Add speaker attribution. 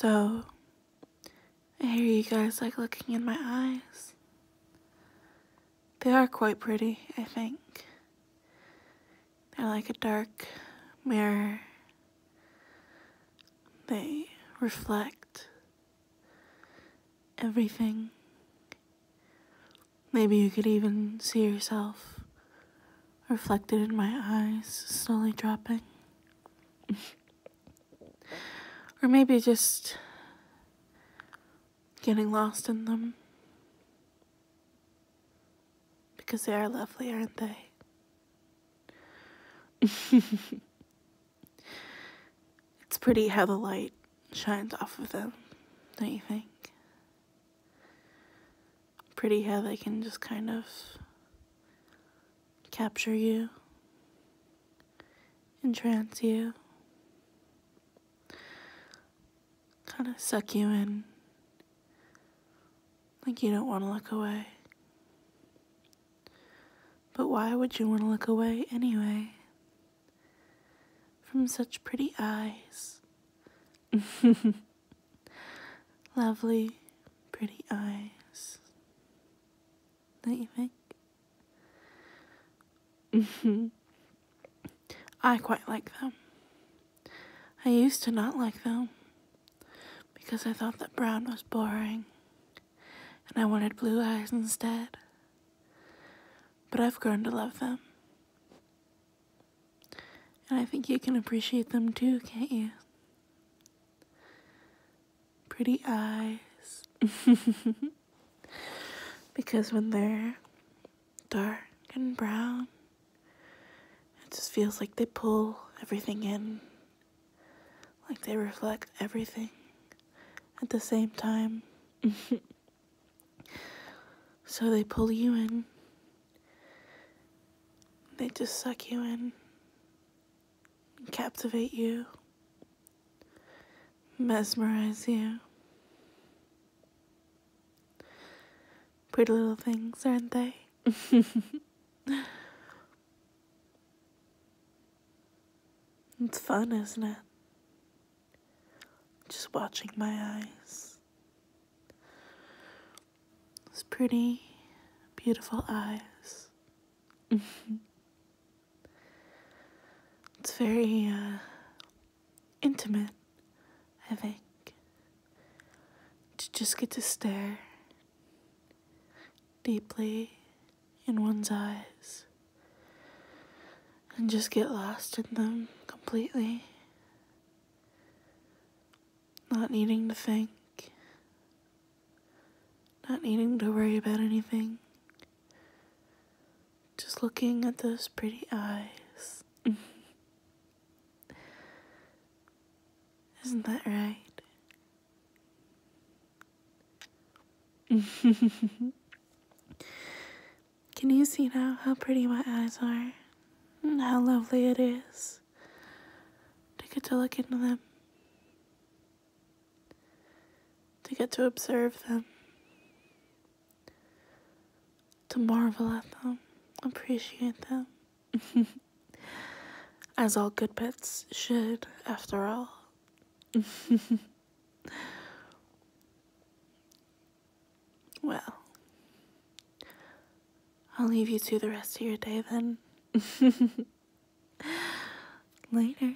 Speaker 1: So, I hear you guys like looking in my eyes. They are quite pretty, I think. They're like a dark mirror. They reflect everything. Maybe you could even see yourself reflected in my eyes, slowly dropping. or maybe just getting lost in them. Because they are lovely, aren't they? it's pretty how the light shines off of them, don't you think? Pretty how they can just kind of capture you, entrance you, kind of suck you in like you don't want to look away. But why would you want to look away anyway? From such pretty eyes. Lovely, pretty eyes. Don't you think? I quite like them. I used to not like them because I thought that brown was boring and I wanted blue eyes instead. But I've grown to love them. And I think you can appreciate them too, can't you? Pretty eyes. because when they're dark and brown, it just feels like they pull everything in, like they reflect everything at the same time. so they pull you in, they just suck you in, captivate you, mesmerize you. Pretty little things, aren't they? it's fun, isn't it? Just watching my eyes. Those pretty, beautiful eyes. it's very uh, intimate, I think, to just get to stare deeply in one's eyes and just get lost in them completely. Not needing to think, not needing to worry about anything, just looking at those pretty eyes. Isn't that right? Can you see now how pretty my eyes are? And how lovely it is to get to look into them, to get to observe them, to marvel at them, appreciate them. As all good pets should, after all. well. I'll leave you to the rest of your day then. Later.